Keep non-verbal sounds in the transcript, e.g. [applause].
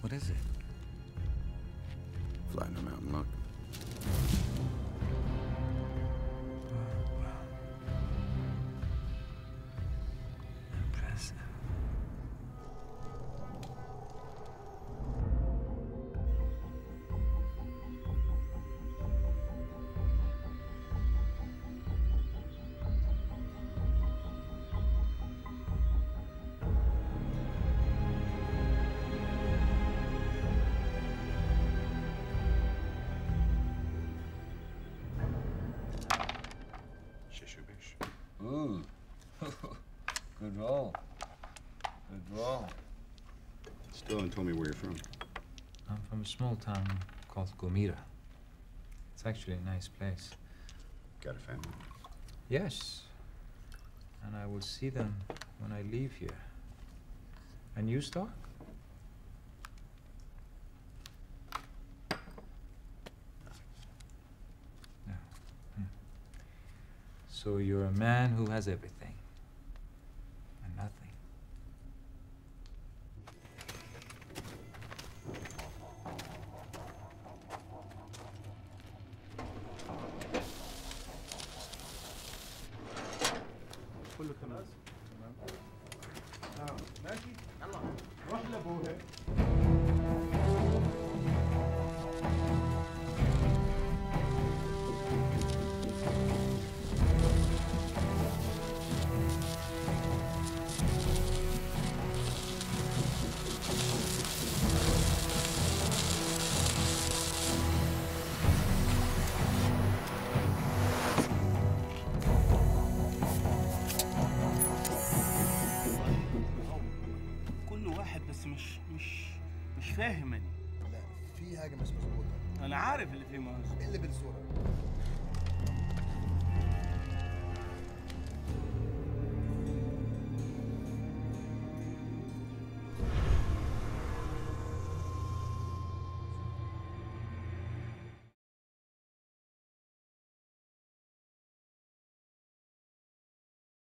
What is it? Out and look. Ooh. [laughs] Good roll. Good roll. Still haven't told me where you're from. I'm from a small town called Gulmira. It's actually a nice place. Got a family? Yes. And I will see them when I leave here. And you, Stark? So you're a man who has everything and nothing. كله تمام تمام اه ماشي يلا روح لابوها مش مش مش فاهم أنا. لا في حاجة مش مظبوطة. أنا عارف اللي فيه مهز إيه اللي بالصورة؟